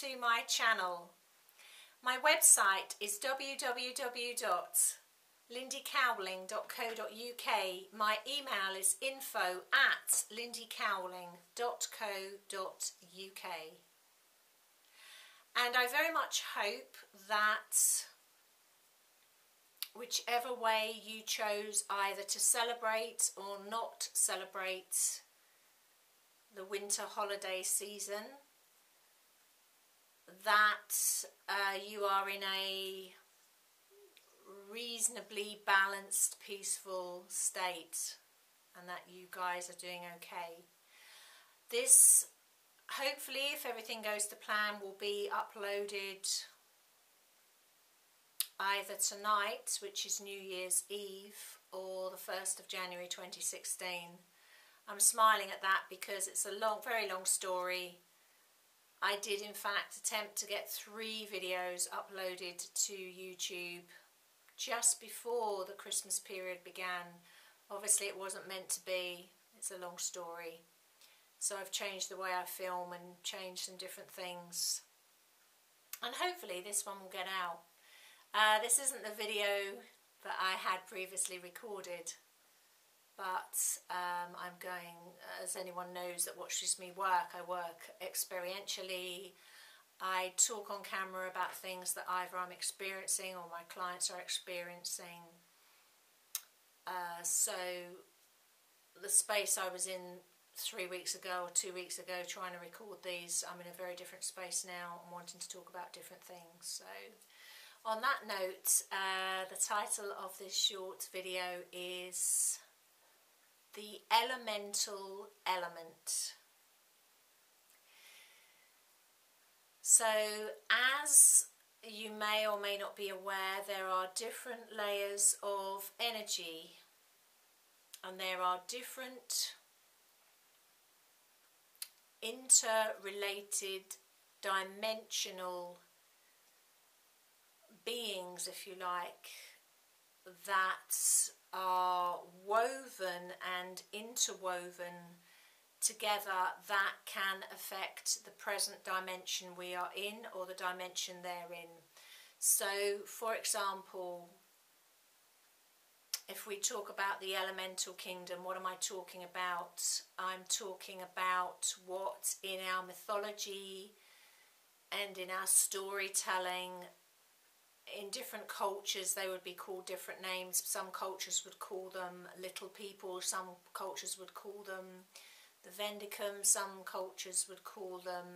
to my channel. My website is www.lindycowling.co.uk. My email is info at lindycowling.co.uk. And I very much hope that whichever way you chose either to celebrate or not celebrate the winter holiday season that uh, you are in a reasonably balanced peaceful state and that you guys are doing okay this hopefully if everything goes to plan will be uploaded either tonight which is New Year's Eve or the 1st of January 2016 I'm smiling at that because it's a long, very long story. I did in fact attempt to get three videos uploaded to YouTube just before the Christmas period began. Obviously it wasn't meant to be, it's a long story. So I've changed the way I film and changed some different things. And hopefully this one will get out. Uh, this isn't the video that I had previously recorded but um, I'm going, as anyone knows that watches me work, I work experientially. I talk on camera about things that either I'm experiencing or my clients are experiencing. Uh, so the space I was in three weeks ago or two weeks ago trying to record these, I'm in a very different space now and wanting to talk about different things. So on that note, uh, the title of this short video is the elemental element. So as you may or may not be aware, there are different layers of energy and there are different interrelated dimensional beings, if you like, that are woven and interwoven together that can affect the present dimension we are in or the dimension they're in. So, for example, if we talk about the elemental kingdom, what am I talking about? I'm talking about what in our mythology and in our storytelling in different cultures they would be called different names. Some cultures would call them little people, some cultures would call them the Vendicum, some cultures would call them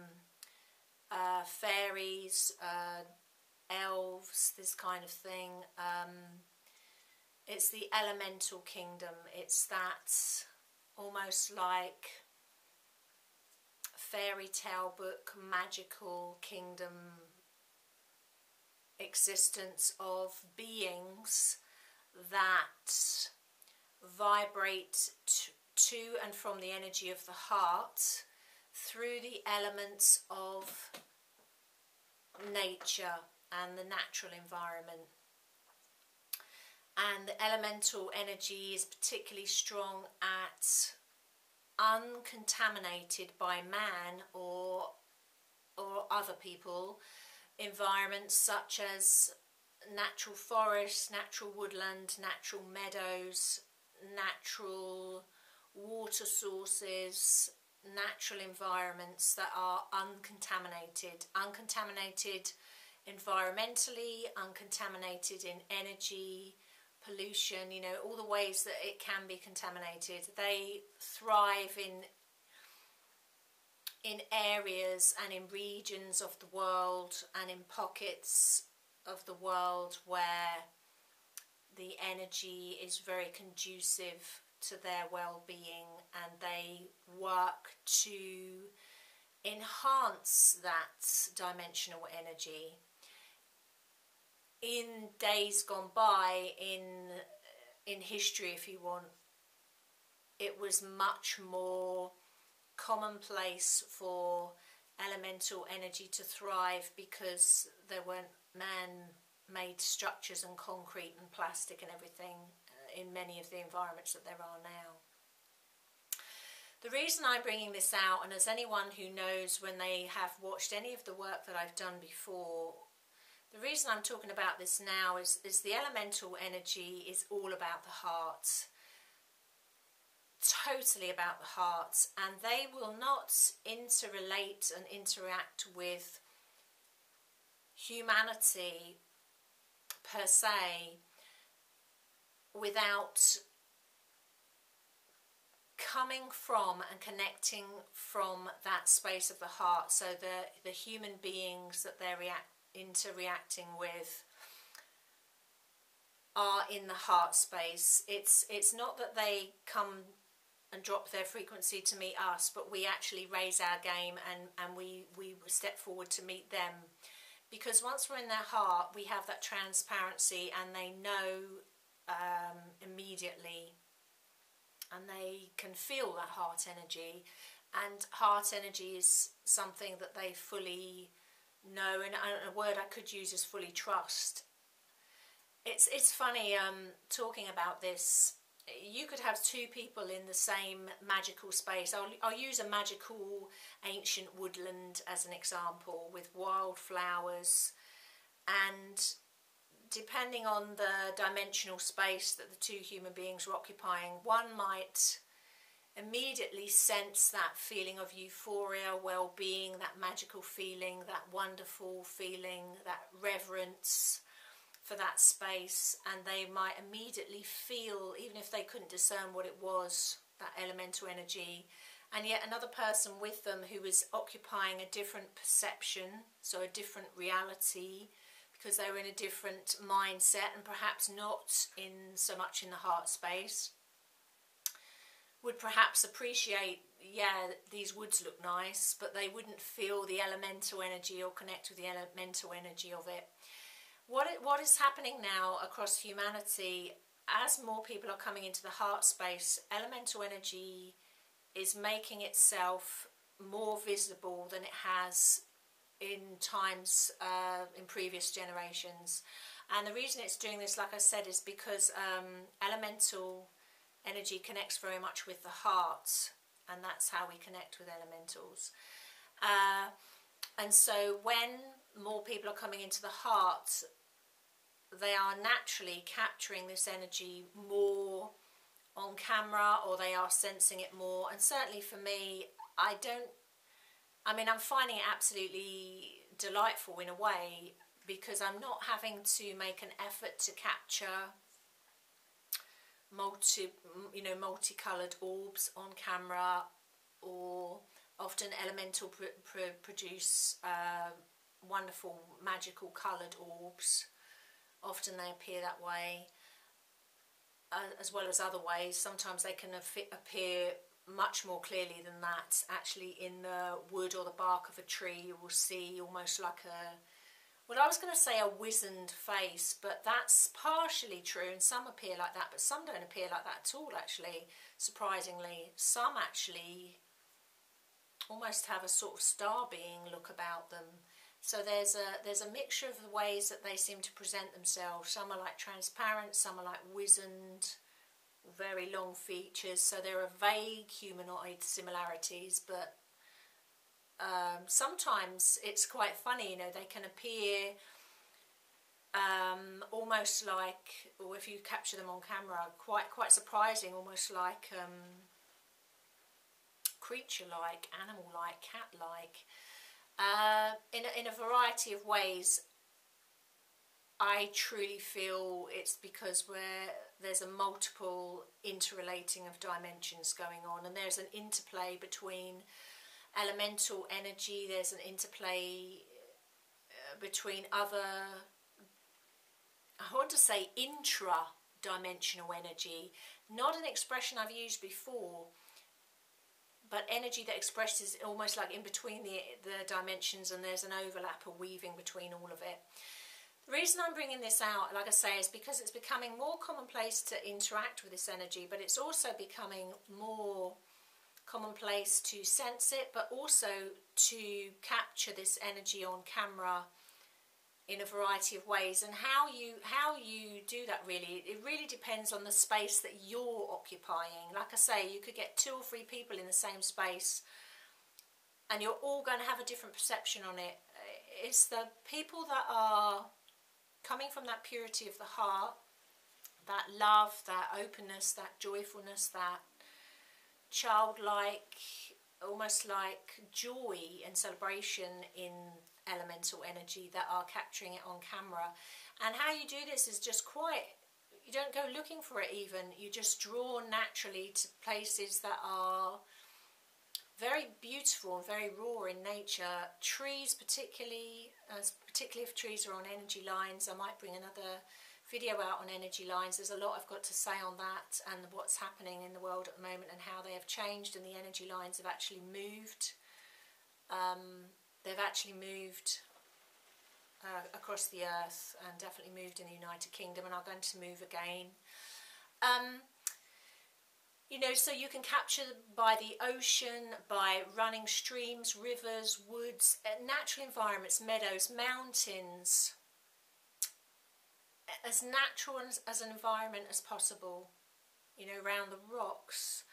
uh, fairies, uh, elves, this kind of thing. Um, it's the elemental kingdom. It's that almost like fairy tale book magical kingdom existence of beings that vibrate to and from the energy of the heart through the elements of nature and the natural environment. And the elemental energy is particularly strong at uncontaminated by man or or other people environments such as natural forests, natural woodland, natural meadows, natural water sources, natural environments that are uncontaminated. Uncontaminated environmentally, uncontaminated in energy, pollution, you know, all the ways that it can be contaminated. They thrive in in areas and in regions of the world and in pockets of the world where the energy is very conducive to their well-being and they work to enhance that dimensional energy. In days gone by, in in history if you want, it was much more commonplace for elemental energy to thrive because there weren't man-made structures and concrete and plastic and everything uh, in many of the environments that there are now. The reason I'm bringing this out, and as anyone who knows when they have watched any of the work that I've done before, the reason I'm talking about this now is, is the elemental energy is all about the heart. Totally about the heart. And they will not interrelate and interact with humanity per se without coming from and connecting from that space of the heart so the the human beings that they're react interacting with are in the heart space it's it's not that they come and drop their frequency to meet us but we actually raise our game and and we we step forward to meet them. Because once we're in their heart we have that transparency and they know um, immediately. And they can feel that heart energy. And heart energy is something that they fully know and a word I could use is fully trust. It's it's funny um, talking about this you could have two people in the same magical space. I'll, I'll use a magical ancient woodland as an example with wildflowers and depending on the dimensional space that the two human beings are occupying, one might immediately sense that feeling of euphoria, well-being, that magical feeling, that wonderful feeling, that reverence for that space and they might immediately feel, even if they couldn't discern what it was, that elemental energy. And yet another person with them who is occupying a different perception, so a different reality, because they're in a different mindset and perhaps not in so much in the heart space would perhaps appreciate yeah these woods look nice but they wouldn't feel the elemental energy or connect with the elemental energy of it what what is happening now across humanity as more people are coming into the heart space elemental energy is making itself more visible than it has in times uh, in previous generations. And the reason it's doing this, like I said, is because um, elemental energy connects very much with the heart, and that's how we connect with elementals. Uh, and so when more people are coming into the heart, they are naturally capturing this energy more on camera or they are sensing it more. And certainly for me, I don't I mean, I'm finding it absolutely delightful in a way because I'm not having to make an effort to capture multi, you know, multicolored orbs on camera or often elemental pr pr produce uh, wonderful magical coloured orbs. Often they appear that way, uh, as well as other ways. Sometimes they can appear much more clearly than that. Actually, in the wood or the bark of a tree, you will see almost like a, well, I was going to say a wizened face, but that's partially true, and some appear like that, but some don't appear like that at all, actually, surprisingly. Some actually almost have a sort of star being look about them. So there's a there's a mixture of the ways that they seem to present themselves. Some are like transparent, some are like wizened, very long features, so there are vague humanoid similarities, but um, sometimes it's quite funny, you know, they can appear um, almost like, or if you capture them on camera, quite quite surprising, almost like um, creature-like, animal-like, cat-like, uh, in, a, in a variety of ways. I truly feel it's because we're there's a multiple interrelating of dimensions going on and there's an interplay between elemental energy, there's an interplay uh, between other, I want to say intra-dimensional energy, not an expression I've used before, but energy that expresses almost like in between the, the dimensions and there's an overlap, a weaving between all of it. The reason I'm bringing this out, like I say, is because it's becoming more commonplace to interact with this energy, but it's also becoming more commonplace to sense it, but also to capture this energy on camera in a variety of ways. And how you how you do that really it really depends on the space that you're occupying. Like i say you could get two or three people in the same space and you're all going to have a different perception on it. It's the people that are coming from that purity of the heart that love that openness that joyfulness that childlike almost like joy and celebration in elemental energy that are capturing it on camera. And how you do this is just quite, you don't go looking for it even, you just draw naturally to places that are very beautiful and very raw in nature. Trees particularly, as particularly if trees are on energy lines, I might bring another video out on energy lines. There's a lot I've got to say on that and what's happening in the world at the moment and how they have changed and the energy lines have actually moved. Um, they've actually moved uh, across the earth and definitely moved in the United Kingdom and are going to move again. Um, you know, so you can capture by the ocean, by running streams, rivers, woods, uh, natural environments, meadows, mountains, as natural as, as an environment as possible, you know, around the rocks,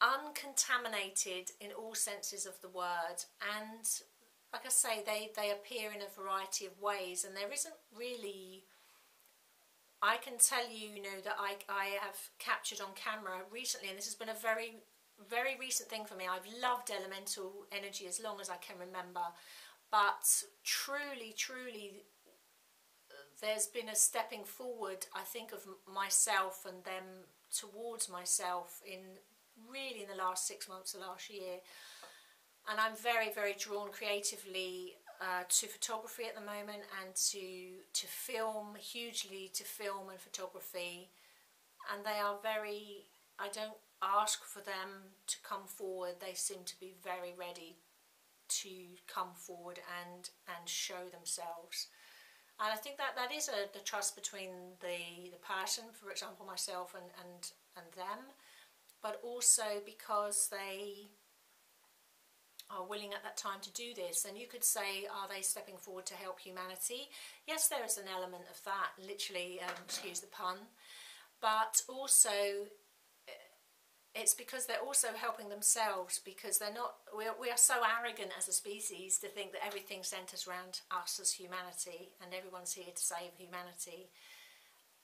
uncontaminated in all senses of the word and like I say they, they appear in a variety of ways and there isn't really I can tell you, you know, that I, I have captured on camera recently and this has been a very very recent thing for me. I've loved elemental energy as long as I can remember but truly truly there's been a stepping forward I think of myself and them towards myself in really in the last six months of last year. And I'm very, very drawn creatively uh, to photography at the moment and to to film hugely to film and photography. And they are very I don't ask for them to come forward. They seem to be very ready to come forward and and show themselves. And I think that that is a the trust between the the person for example myself and and and them but also because they are willing at that time to do this. And you could say, are they stepping forward to help humanity? Yes, there is an element of that, literally, um, excuse the pun. But also, eh, it's because they're also helping themselves because they're not, we are, we are so arrogant as a species to think that everything centres around us as humanity and everyone's here to save humanity.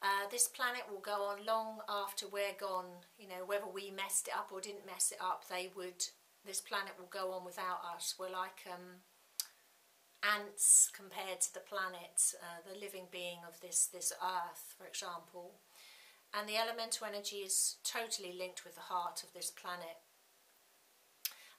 Uh, this planet will go on long after we're gone. You know, whether we messed it up or didn't mess it up, they would. This planet will go on without us. We're like um, ants compared to the planet, uh, the living being of this this Earth, for example. And the elemental energy is totally linked with the heart of this planet.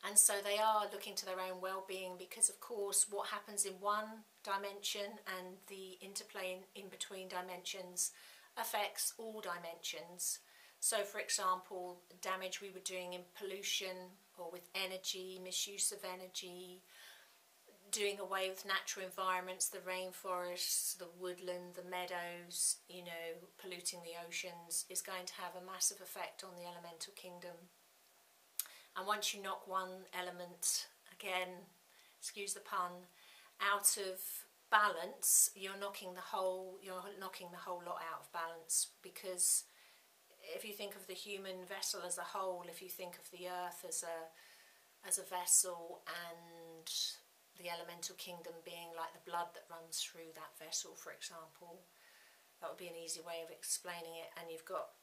And so they are looking to their own well-being because, of course, what happens in one dimension and the interplay in, in between dimensions affects all dimensions. So for example, damage we were doing in pollution or with energy, misuse of energy, doing away with natural environments, the rainforests, the woodland, the meadows, you know, polluting the oceans is going to have a massive effect on the elemental kingdom. And once you knock one element, again, excuse the pun, out of balance, you're knocking the whole you're knocking the whole lot out of balance because if you think of the human vessel as a whole, if you think of the earth as a as a vessel and the elemental kingdom being like the blood that runs through that vessel, for example, that would be an easy way of explaining it. And you've got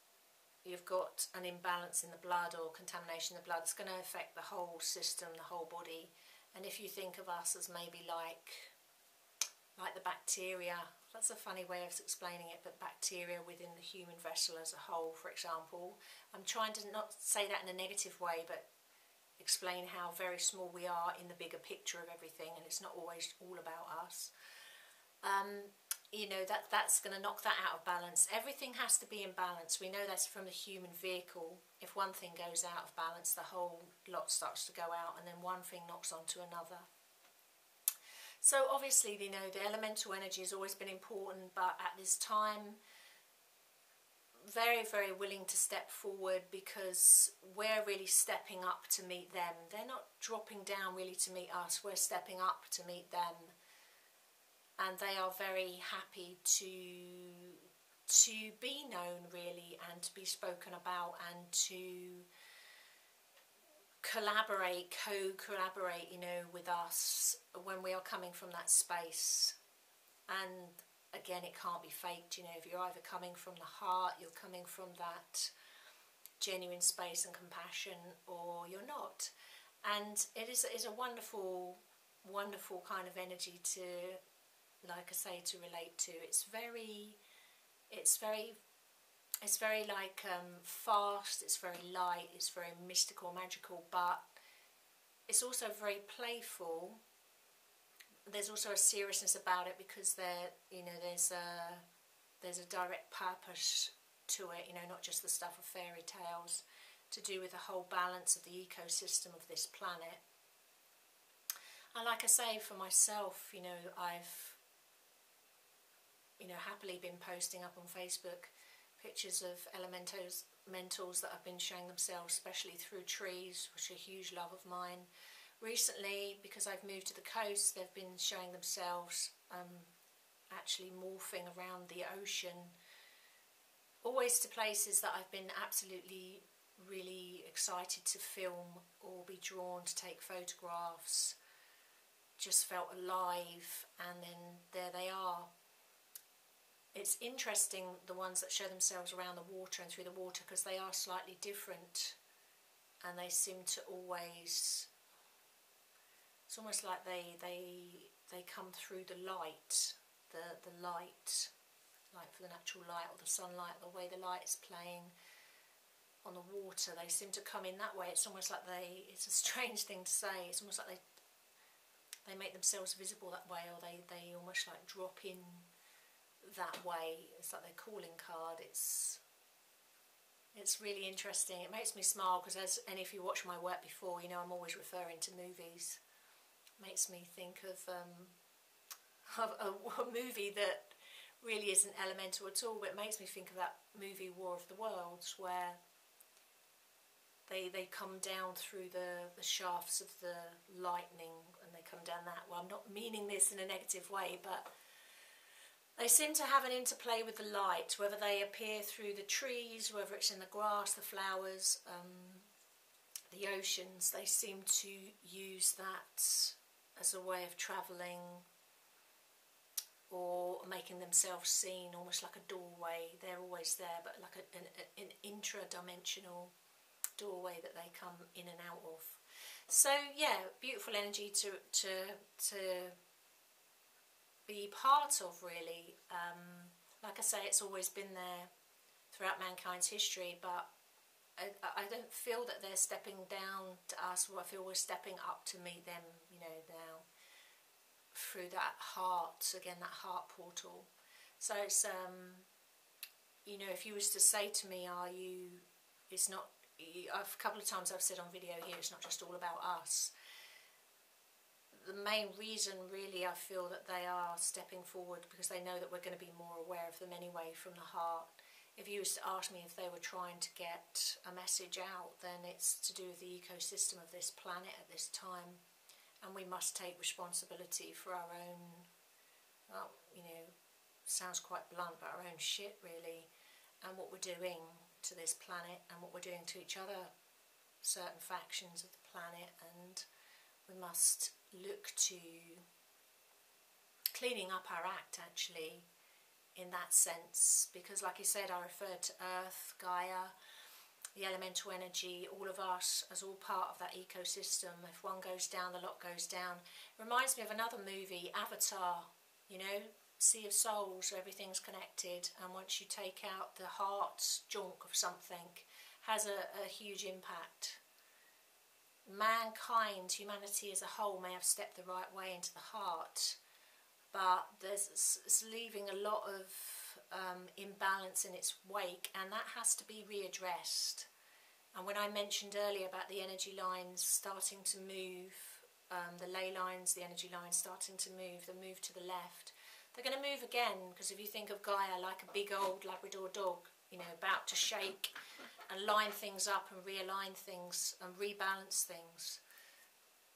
you've got an imbalance in the blood or contamination in the blood. It's going to affect the whole system, the whole body. And if you think of us as maybe like like the bacteria. That's a funny way of explaining it, but bacteria within the human vessel as a whole, for example. I'm trying to not say that in a negative way, but explain how very small we are in the bigger picture of everything, and it's not always all about us. Um, you know, that that's going to knock that out of balance. Everything has to be in balance. We know that's from the human vehicle. If one thing goes out of balance, the whole lot starts to go out, and then one thing knocks onto another. So obviously, you know, the elemental energy has always been important, but at this time, very, very willing to step forward because we're really stepping up to meet them. They're not dropping down really to meet us, we're stepping up to meet them. and they are very happy to to be known really and to be spoken about and to collaborate, co-collaborate, you know, with us when we are coming from that space. And again, it can't be faked, you know, if you're either coming from the heart, you're coming from that genuine space and compassion, or you're not. And it is, is a wonderful, wonderful kind of energy to, like I say, to relate to. It's very, it's very it's very like um, fast, it's very light, it's very mystical, magical, but it's also very playful. There's also a seriousness about it because there, you know, there's a there's a direct purpose to it. You know, not just the stuff of fairy tales, to do with the whole balance of the ecosystem of this planet. And like I say, for myself, you know, I've you know happily been posting up on Facebook pictures of elementals mentals that have been showing themselves, especially through trees, which are a huge love of mine. Recently, because I've moved to the coast, they've been showing themselves um, actually morphing around the ocean, always to places that I've been absolutely really excited to film or be drawn to take photographs. Just felt alive, and then there they are it's interesting the ones that show themselves around the water and through the water because they are slightly different and they seem to always it's almost like they they they come through the light the the light like for the natural light or the sunlight the way the light is playing on the water they seem to come in that way. It's almost like they it's a strange thing to say. It's almost like they they make themselves visible that way or they they almost like drop in that way. It's like their calling card. It's it's really interesting. It makes me smile because as any of you watched my work before, you know I'm always referring to movies. It makes me think of um, of a, a movie that really isn't elemental at all, but it makes me think of that movie War of the Worlds where they they come down through the, the shafts of the lightning and they come down that well I'm not meaning this in a negative way but they seem to have an interplay with the light, whether they appear through the trees, whether it's in the grass, the flowers, um, the oceans. They seem to use that as a way of travelling or making themselves seen, almost like a doorway. They're always there, but like a, an, an intra-dimensional doorway that they come in and out of. So yeah, beautiful energy to to to be part of really. Um, like I say, it's always been there throughout mankind's history, but I, I don't feel that they're stepping down to us, I feel we're stepping up to meet them, you know, now through that heart, again, that heart portal. So it's, um, you know, if you was to say to me, are you, it's not, I've, a couple of times I've said on video here, it's not just all about us the main reason really I feel that they are stepping forward because they know that we're going to be more aware of them anyway from the heart. If you was to ask me if they were trying to get a message out, then it's to do with the ecosystem of this planet at this time. And we must take responsibility for our own, well, you know, sounds quite blunt, but our own shit really, and what we're doing to this planet and what we're doing to each other, certain factions of the planet, and we must look to cleaning up our act actually in that sense because like I said I referred to Earth, Gaia, the elemental energy, all of us as all part of that ecosystem. If one goes down, the lot goes down. It reminds me of another movie, Avatar, you know, Sea of Souls, everything's connected and once you take out the heart's junk of something, has a, a huge impact mankind, humanity as a whole, may have stepped the right way into the heart, but there's it's leaving a lot of um, imbalance in its wake, and that has to be readdressed. And when I mentioned earlier about the energy lines starting to move, um, the ley lines, the energy lines starting to move, they move to the left. They're going to move again because if you think of Gaia like a big old Labrador dog, you know, about to shake and line things up and realign things and rebalance things.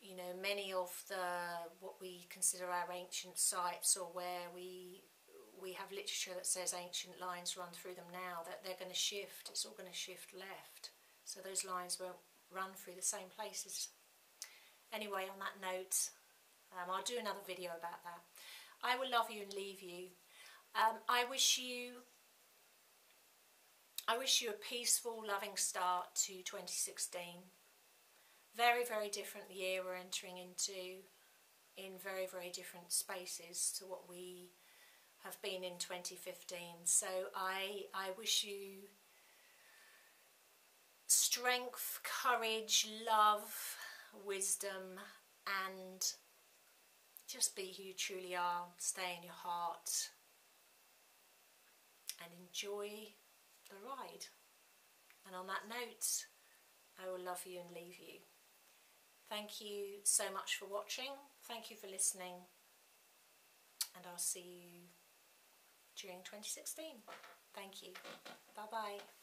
you know, many of the what we consider our ancient sites or where we we have literature that says ancient lines run through them now, that they're going to shift, it's all going to shift left. So those lines won't run through the same places. Anyway, on that note, um, I'll do another video about that. I will love you and leave you. Um, I wish you I wish you a peaceful, loving start to 2016. Very, very different year we're entering into in very, very different spaces to what we have been in 2015. So I, I wish you strength, courage, love, wisdom and just be who you truly are, stay in your heart and enjoy the ride. And on that note, I will love you and leave you. Thank you so much for watching. Thank you for listening. And I'll see you during 2016. Thank you. Bye bye.